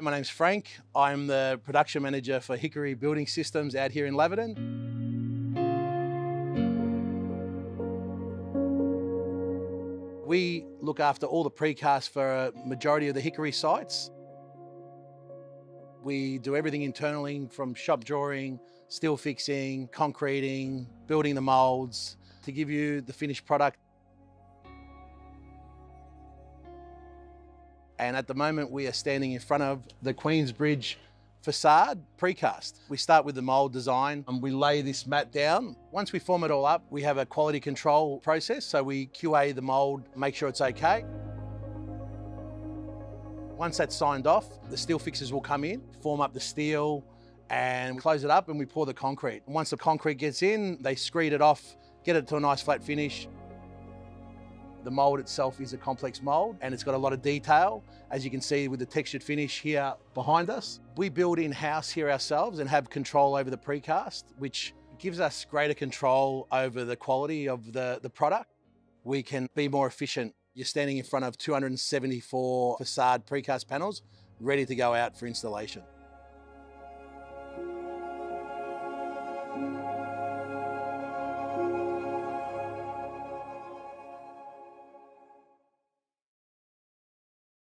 My name's Frank. I'm the production manager for Hickory Building Systems out here in Laverton. We look after all the precast for a majority of the Hickory sites. We do everything internally from shop drawing, steel fixing, concreting, building the moulds to give you the finished product And at the moment, we are standing in front of the Queensbridge facade precast. We start with the mould design and we lay this mat down. Once we form it all up, we have a quality control process. So we QA the mould, make sure it's okay. Once that's signed off, the steel fixers will come in, form up the steel and close it up and we pour the concrete. And Once the concrete gets in, they screed it off, get it to a nice flat finish. The mold itself is a complex mold and it's got a lot of detail, as you can see with the textured finish here behind us. We build in-house here ourselves and have control over the precast, which gives us greater control over the quality of the, the product. We can be more efficient. You're standing in front of 274 facade precast panels ready to go out for installation.